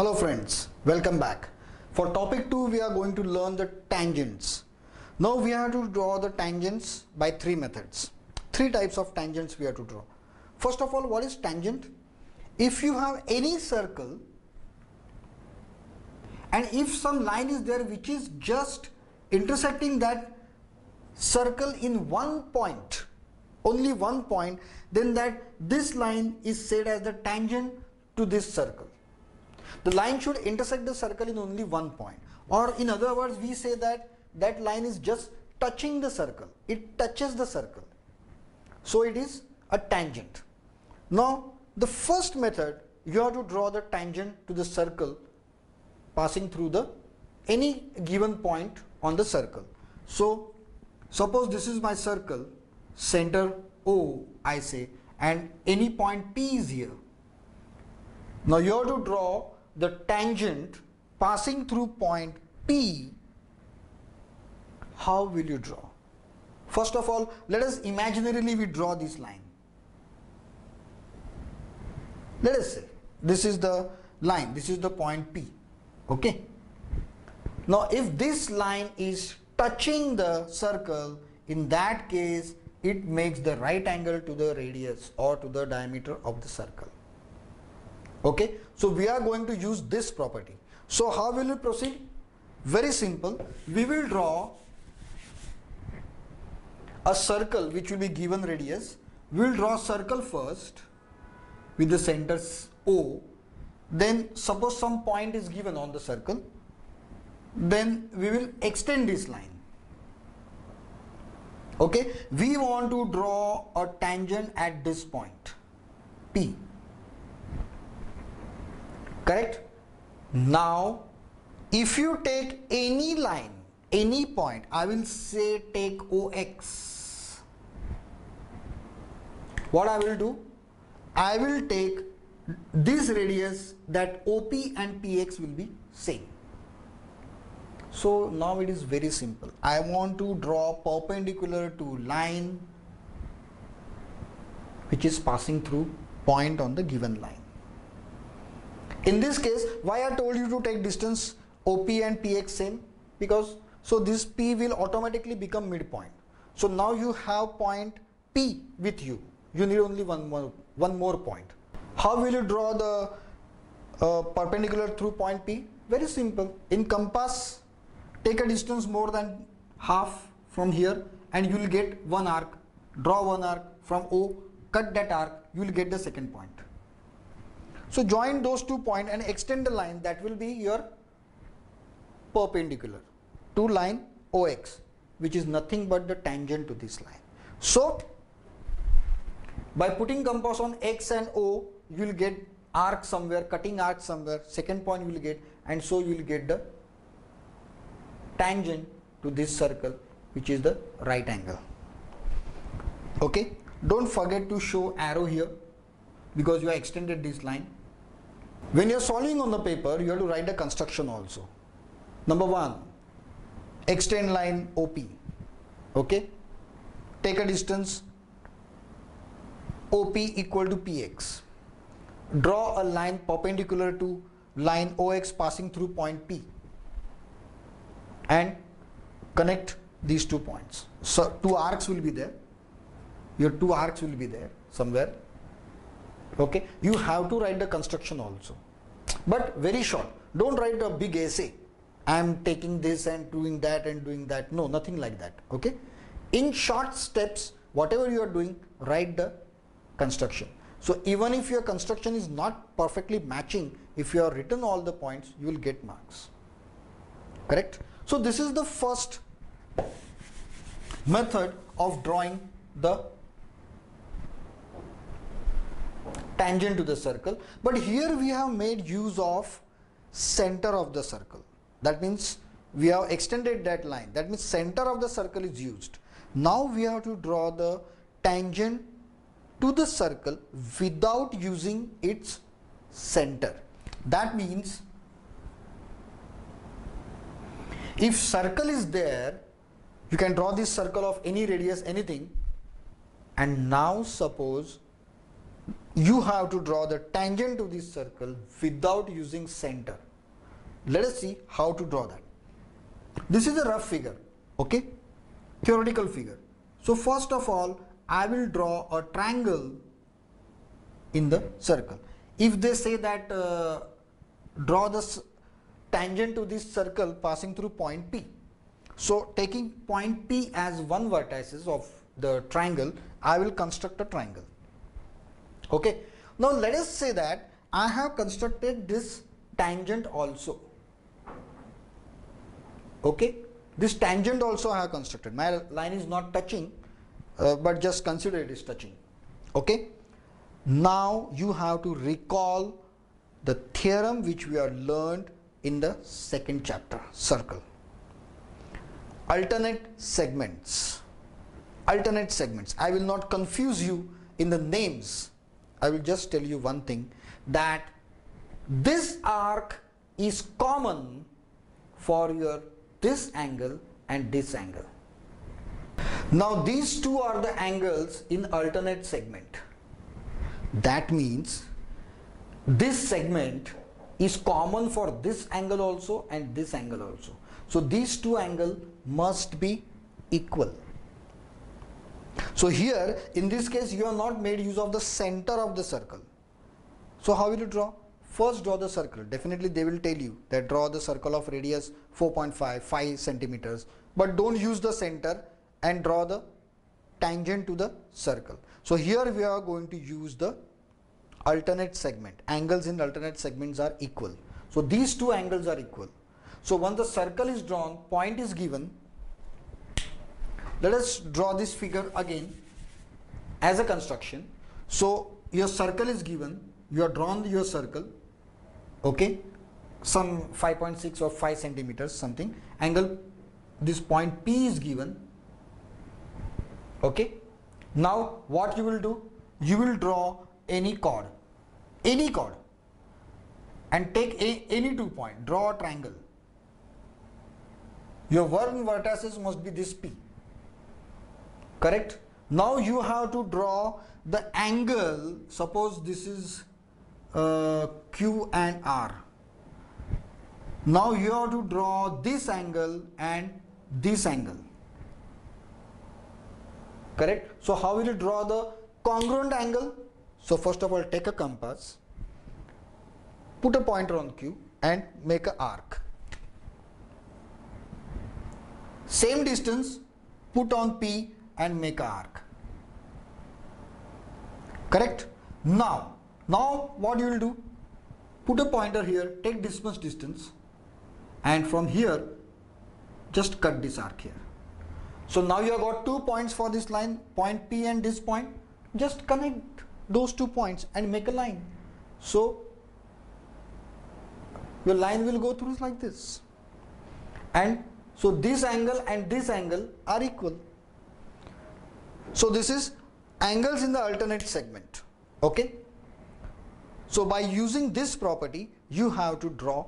Hello friends, welcome back. For topic 2 we are going to learn the tangents. Now we have to draw the tangents by three methods. Three types of tangents we have to draw. First of all what is tangent? If you have any circle and if some line is there which is just intersecting that circle in one point only one point then that this line is said as the tangent to this circle the line should intersect the circle in only one point. Or in other words we say that that line is just touching the circle. It touches the circle. So it is a tangent. Now the first method you have to draw the tangent to the circle passing through the any given point on the circle. So suppose this is my circle center O I say and any point P is here. Now you have to draw the tangent passing through point P. How will you draw? First of all, let us imaginarily we draw this line. Let us say this is the line, this is the point P. Okay. Now if this line is touching the circle, in that case it makes the right angle to the radius or to the diameter of the circle. Okay, so we are going to use this property. So how will we proceed? Very simple. We will draw a circle which will be given radius. We will draw circle first with the centers O. Then suppose some point is given on the circle. Then we will extend this line okay we want to draw a tangent at this point P correct now if you take any line any point I will say take OX what I will do I will take this radius that OP and PX will be same so now it is very simple. I want to draw perpendicular to line which is passing through point on the given line. In this case, why I told you to take distance OP and PX same? Because so this P will automatically become midpoint. So now you have point P with you. You need only one more, one more point. How will you draw the uh, perpendicular through point P? Very simple. In compass, take a distance more than half from here and you will get one arc draw one arc from O cut that arc you will get the second point so join those two points and extend the line. That will be your perpendicular to line OX which is nothing but the tangent to this line. So by putting compass on X and O you will get arc somewhere cutting arc somewhere. Second point you will get and so you will get the tangent to this circle which is the right angle. Okay? Don't forget to show arrow here because you have extended this line when you are solving on the paper you have to write the construction also number one extend line OP okay take a distance OP equal to PX draw a line perpendicular to line OX passing through point P and connect these two points. So two arcs will be there. Your two arcs will be there somewhere. Okay. You have to write the construction also. But very short. Don't write a big essay. I am taking this and doing that and doing that. No, nothing like that. Okay. In short steps, whatever you are doing, write the construction. So even if your construction is not perfectly matching, if you have written all the points, you will get marks. Correct? So this is the first method of drawing the tangent to the circle. But here we have made use of center of the circle. That means we have extended that line. That means center of the circle is used. Now we have to draw the tangent to the circle without using its center. That means if circle is there you can draw this circle of any radius anything. And now suppose you have to draw the tangent to this circle without using center. Let us see how to draw that. This is a rough figure, okay? Theoretical figure. So first of all, I will draw a triangle in the circle. If they say that uh, draw the tangent to this circle passing through point P. So taking point P as one vertices of the triangle, I will construct a triangle. Okay. Now let us say that I have constructed this tangent also. Okay. This tangent also I have constructed. My line is not touching, uh, but just consider it is touching. Okay. Now you have to recall the theorem which we have learned in the second chapter, circle. Alternate segments. Alternate segments. I will not confuse you in the names. I will just tell you one thing that this arc is common for your this angle and this angle. Now these two are the angles in alternate segment. That means this segment is common for this angle also and this angle also. So these two angle must be equal. So here in this case you have not made use of the center of the circle. So how will you draw? First draw the circle. Definitely they will tell you that draw the circle of radius 4.5, 5 centimeters. But don't use the center and draw the tangent to the circle. So here we are going to use the alternate segment. Angles in alternate segments are equal. So these two angles are equal. So once the circle is drawn, point is given. Let us draw this figure again as a construction. So your circle is given, you have drawn your circle, okay, some 5.6 or 5 centimeters something. Angle, this point P is given, okay. Now what you will do? You will draw any chord, any chord and take a, any two point, draw a triangle. Your one vertices must be this P, correct? Now you have to draw the angle, suppose this is uh, Q and R. Now you have to draw this angle and this angle, correct? So how will you draw the congruent angle? So first of all take a compass, put a pointer on Q and make an arc. Same distance put on P and make an arc. Correct? Now, now what you will do? Put a pointer here, take this much distance and from here just cut this arc here. So now you have got two points for this line, point P and this point. Just connect those two points and make a line. So your line will go through like this. And so this angle and this angle are equal. So this is angles in the alternate segment. Okay. So by using this property, you have to draw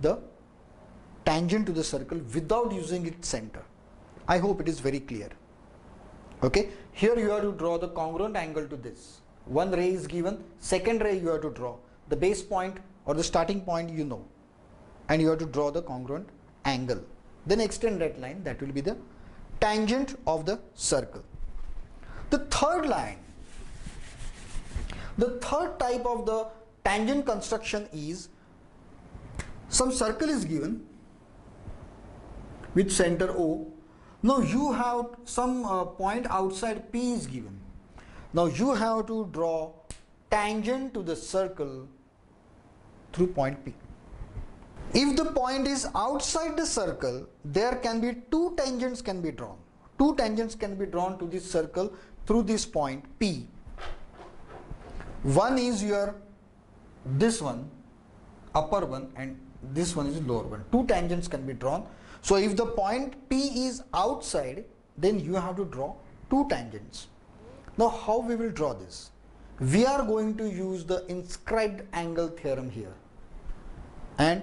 the tangent to the circle without using its center. I hope it is very clear. Okay. Here you have to draw the congruent angle to this one ray is given second ray you have to draw the base point or the starting point you know and you have to draw the congruent angle then extend that line that will be the tangent of the circle the third line the third type of the tangent construction is some circle is given with center O now you have some uh, point outside P is given now you have to draw tangent to the circle through point P. If the point is outside the circle, there can be two tangents can be drawn. Two tangents can be drawn to this circle through this point P. One is your this one, upper one and this one is lower one. Two tangents can be drawn. So if the point P is outside, then you have to draw two tangents. Now how we will draw this? We are going to use the inscribed angle theorem here. And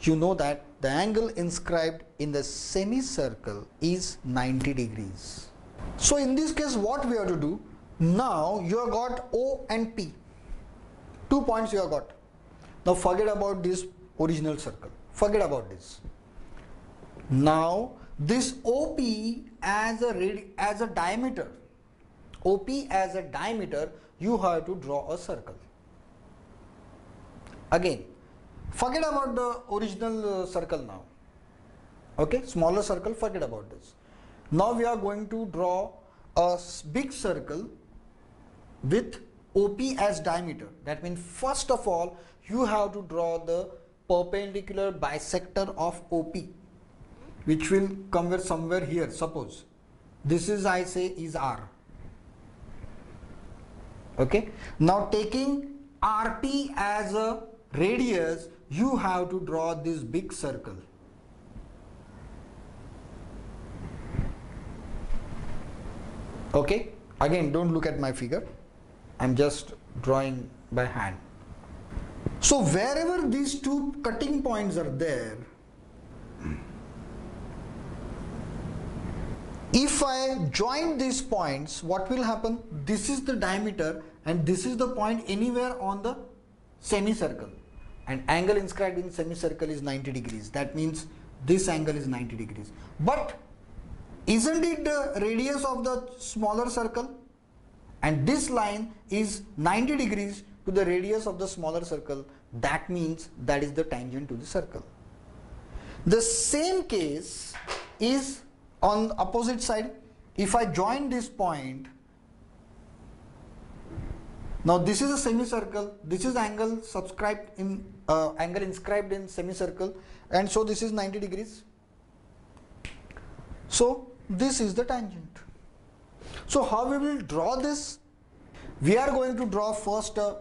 you know that the angle inscribed in the semicircle is 90 degrees. So in this case what we have to do? now you have got O and P. Two points you have got. Now forget about this original circle. Forget about this. Now this OP as a as a diameter, OP as a diameter, you have to draw a circle. Again, forget about the original uh, circle now. Okay, smaller circle, forget about this. Now we are going to draw a big circle with OP as diameter. That means first of all, you have to draw the perpendicular bisector of OP which will come somewhere here. Suppose this is I say is R. Okay? Now taking RP as a radius you have to draw this big circle okay. Again don't look at my figure. I'm just drawing by hand. So wherever these two cutting points are there if I join these points what will happen? This is the diameter and this is the point anywhere on the semicircle. And angle inscribed in semicircle is 90 degrees. That means this angle is 90 degrees. But isn't it the radius of the smaller circle? And this line is 90 degrees to the radius of the smaller circle. That means that is the tangent to the circle. The same case is on opposite side. If I join this point now this is a semicircle. This is angle subscribed in uh, angle inscribed in semicircle. And so this is 90 degrees so this is the tangent. So how we will draw this? We are going to draw first a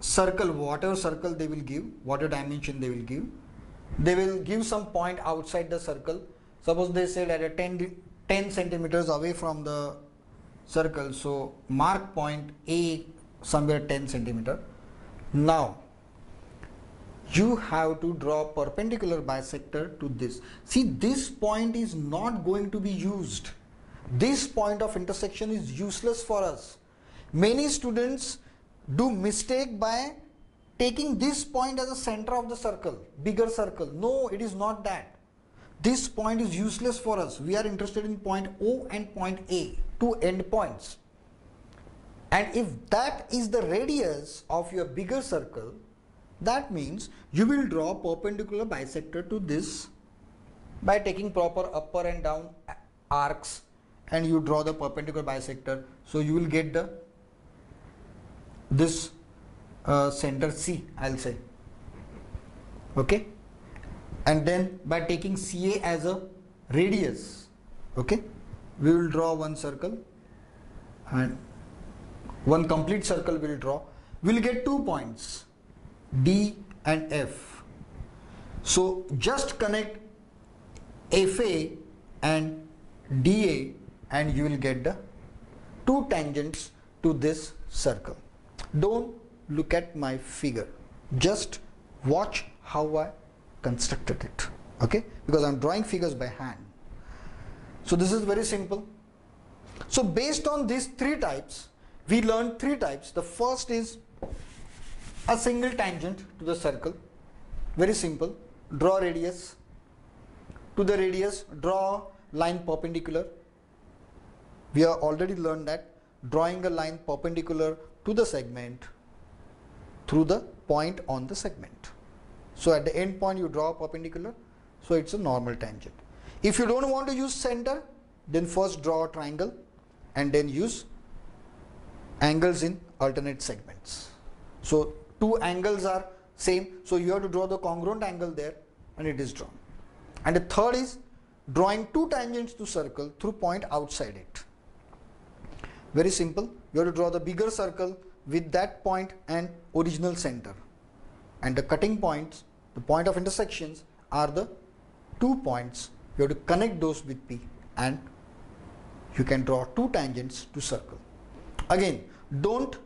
circle whatever circle they will give whatever dimension they will give. They will give some point outside the circle. Suppose they said at a 10, 10 centimeters away from the circle so mark point A somewhere 10 centimeter. Now you have to draw perpendicular bisector to this. See this point is not going to be used. This point of intersection is useless for us. Many students do mistake by taking this point as a center of the circle bigger circle. No it is not that. This point is useless for us. We are interested in point O and point A, two end points. And if that is the radius of your bigger circle, that means you will draw perpendicular bisector to this by taking proper upper and down arcs and you draw the perpendicular bisector. So you will get the this uh, center C, I'll say. Okay and then by taking CA as a radius okay we will draw one circle and one complete circle we will draw we will get two points D and F. So just connect FA and DA and you will get the two tangents to this circle. Don't look at my figure. Just watch how I constructed it. Okay? Because I'm drawing figures by hand. So this is very simple. So based on these three types we learned three types. The first is a single tangent to the circle very simple draw radius to the radius draw line perpendicular we have already learned that drawing a line perpendicular to the segment through the point on the segment so at the end point you draw a perpendicular. So it's a normal tangent. If you don't want to use center, then first draw a triangle and then use angles in alternate segments. So two angles are same. So you have to draw the congruent angle there and it is drawn. And the third is drawing two tangents to circle through point outside it. Very simple. You have to draw the bigger circle with that point and original center and the cutting points, the point of intersections are the two points. You have to connect those with P and you can draw two tangents to circle. Again, don't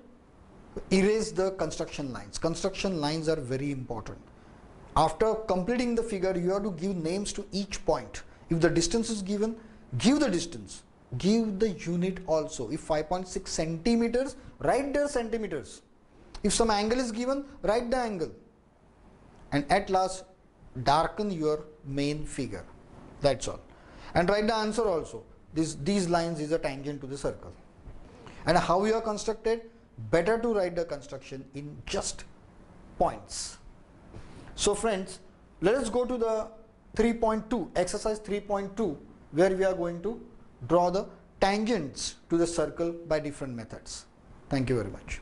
erase the construction lines. Construction lines are very important. After completing the figure, you have to give names to each point. If the distance is given, give the distance. give the unit also if 5.6 centimeters write the centimeters if some angle is given write the angle and at last darken your main figure that's all and write the answer also this these lines is a tangent to the circle and how you are constructed better to write the construction in just points. So friends let us go to the 3.2 exercise 3.2 where we are going to draw the tangents to the circle by different methods. Thank you very much